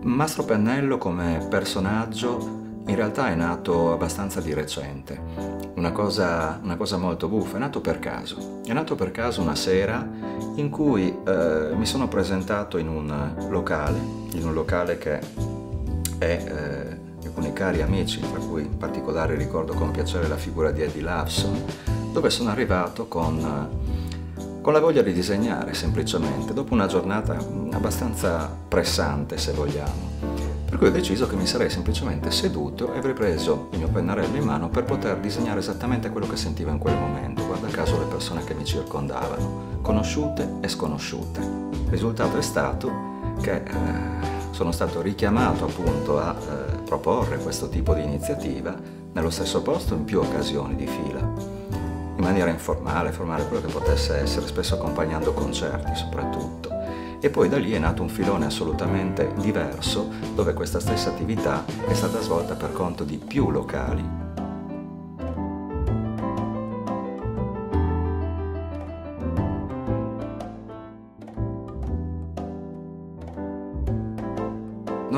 Mastro Pennello come personaggio in realtà è nato abbastanza di recente, una cosa, una cosa, molto buffa, è nato per caso. È nato per caso una sera in cui eh, mi sono presentato in un locale, in un locale che è eh, alcuni cari amici, tra cui in particolare ricordo con piacere la figura di Eddie Lawson, dove sono arrivato con, con la voglia di disegnare semplicemente, dopo una giornata abbastanza pressante se vogliamo. Per cui ho deciso che mi sarei semplicemente seduto e avrei preso il mio pennarello in mano per poter disegnare esattamente quello che sentivo in quel momento, guarda caso le persone che mi circondavano, conosciute e sconosciute. Il risultato è stato che eh, sono stato richiamato appunto a eh, proporre questo tipo di iniziativa nello stesso posto in più occasioni di fila, in maniera informale, formale, quello che potesse essere, spesso accompagnando concerti soprattutto e poi da lì è nato un filone assolutamente diverso dove questa stessa attività è stata svolta per conto di più locali.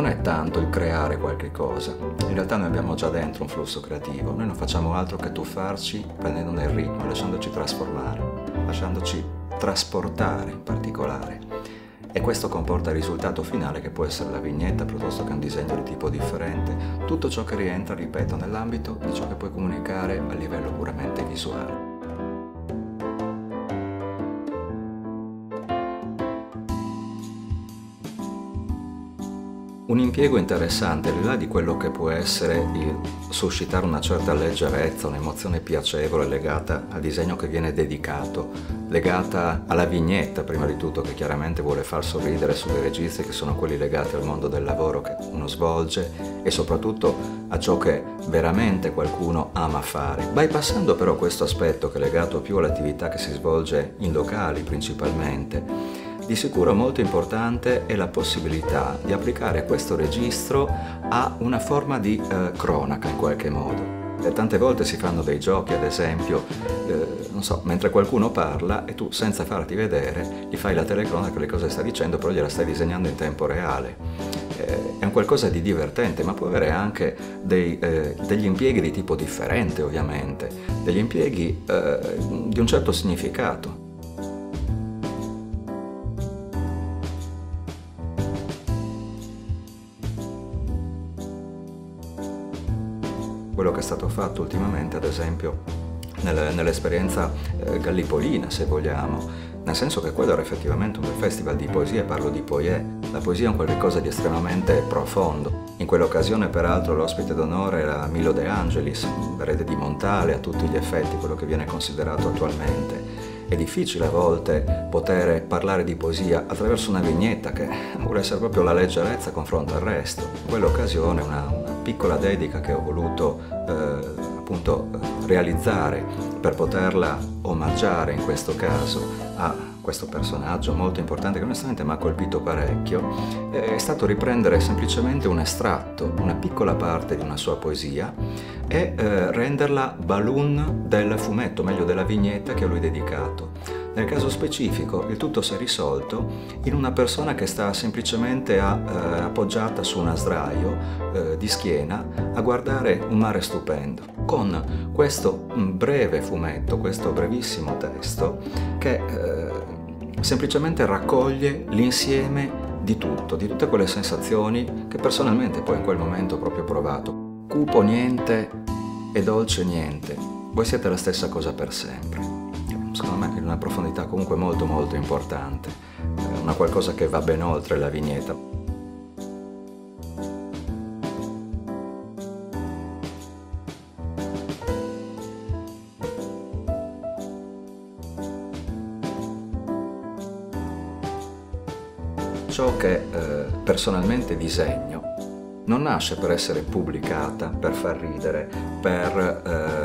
Non è tanto il creare qualche cosa, in realtà noi abbiamo già dentro un flusso creativo, noi non facciamo altro che tuffarci prendendone il ritmo lasciandoci trasformare, lasciandoci trasportare in particolare. E questo comporta il risultato finale che può essere la vignetta piuttosto che un disegno di tipo differente, tutto ciò che rientra, ripeto, nell'ambito di ciò che puoi comunicare a livello puramente visuale. Un impiego interessante, al di là di quello che può essere il suscitare una certa leggerezza, un'emozione piacevole legata al disegno che viene dedicato, legata alla vignetta prima di tutto, che chiaramente vuole far sorridere sui registri che sono quelli legati al mondo del lavoro che uno svolge e soprattutto a ciò che veramente qualcuno ama fare. Bypassando però questo aspetto che è legato più all'attività che si svolge in locali principalmente, di sicuro molto importante è la possibilità di applicare questo registro a una forma di eh, cronaca in qualche modo. E tante volte si fanno dei giochi, ad esempio, eh, non so, mentre qualcuno parla e tu senza farti vedere gli fai la telecronaca le cose sta dicendo, però gliela stai disegnando in tempo reale. Eh, è un qualcosa di divertente, ma può avere anche dei, eh, degli impieghi di tipo differente, ovviamente, degli impieghi eh, di un certo significato. Quello che è stato fatto ultimamente, ad esempio, nell'esperienza eh, gallipolina, se vogliamo, nel senso che quello era effettivamente un festival di poesia, parlo di poie. La poesia è un qualcosa di estremamente profondo. In quell'occasione, peraltro, l'ospite d'onore era Milo De Angelis, erede di Montale a tutti gli effetti, quello che viene considerato attualmente. È difficile a volte poter parlare di poesia attraverso una vignetta che vuole essere proprio la leggerezza confronto al resto. In quell'occasione una, una piccola dedica che ho voluto eh, appunto realizzare per poterla omaggiare in questo caso a questo personaggio molto importante che onestamente mi ha colpito parecchio, è stato riprendere semplicemente un estratto, una piccola parte di una sua poesia e eh, renderla balloon del fumetto, meglio della vignetta che a lui dedicato. Nel caso specifico il tutto si è risolto in una persona che sta semplicemente a, eh, appoggiata su una sdraio eh, di schiena a guardare un mare stupendo, con questo breve fumetto, questo brevissimo testo che eh, semplicemente raccoglie l'insieme di tutto, di tutte quelle sensazioni che personalmente poi in quel momento ho proprio provato. Cupo niente e dolce niente, voi siete la stessa cosa per sempre secondo me in una profondità comunque molto molto importante, eh, una qualcosa che va ben oltre la vignetta. Ciò che eh, personalmente disegno non nasce per essere pubblicata, per far ridere, per eh,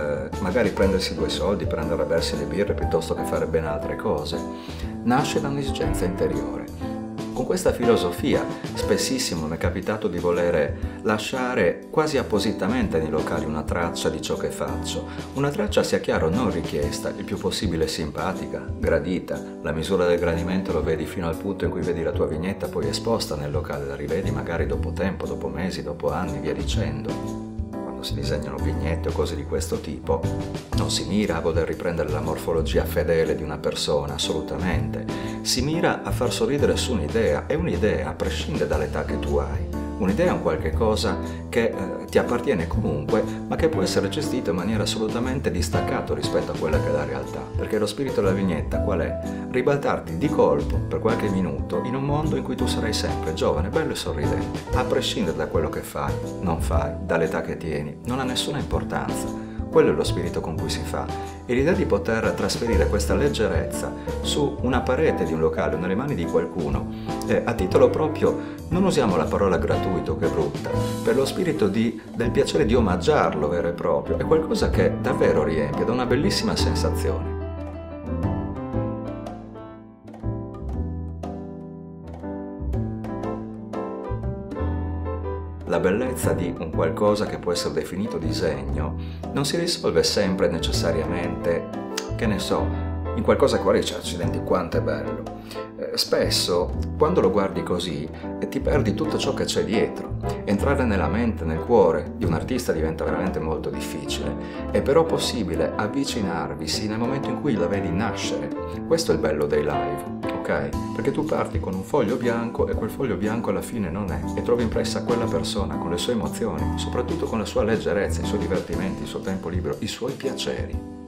magari prendersi due soldi per andare a bersi le birre piuttosto che fare ben altre cose. Nasce da un'esigenza interiore. con questa filosofia spessissimo mi è capitato di volere lasciare quasi appositamente nei locali una traccia di ciò che faccio, una traccia sia chiaro non richiesta, il più possibile simpatica, gradita, la misura del gradimento lo vedi fino al punto in cui vedi la tua vignetta poi esposta nel locale, la rivedi magari dopo tempo, dopo mesi, dopo anni, via dicendo si disegnano vignette o cose di questo tipo, non si mira a voler riprendere la morfologia fedele di una persona, assolutamente. Si mira a far sorridere su un'idea e un'idea prescinde dall'età che tu hai. Un'idea è un qualche cosa che eh, ti appartiene comunque, ma che può essere gestito in maniera assolutamente distaccata rispetto a quella che è la realtà. Perché lo spirito della vignetta qual è? Ribaltarti di colpo per qualche minuto in un mondo in cui tu sarai sempre giovane, bello e sorridente, a prescindere da quello che fai, non fai, dall'età che tieni, non ha nessuna importanza. Quello è lo spirito con cui si fa. E l'idea di poter trasferire questa leggerezza su una parete di un locale nelle mani di qualcuno, eh, a titolo proprio, non usiamo la parola gratuito che è brutta, per lo spirito di, del piacere di omaggiarlo vero e proprio, è qualcosa che davvero riempie, da una bellissima sensazione. Bellezza di un qualcosa che può essere definito disegno non si risolve sempre necessariamente, che ne so, in qualcosa che dice accidenti quanto è bello. Eh, spesso quando lo guardi così eh, ti perdi tutto ciò che c'è dietro. Entrare nella mente, nel cuore di un artista diventa veramente molto difficile. È però possibile avvicinarvisi nel momento in cui la vedi nascere. Questo è il bello dei live ok? Perché tu parti con un foglio bianco e quel foglio bianco alla fine non è e trovi impressa quella persona con le sue emozioni, soprattutto con la sua leggerezza, i suoi divertimenti, il suo tempo libero, i suoi piaceri.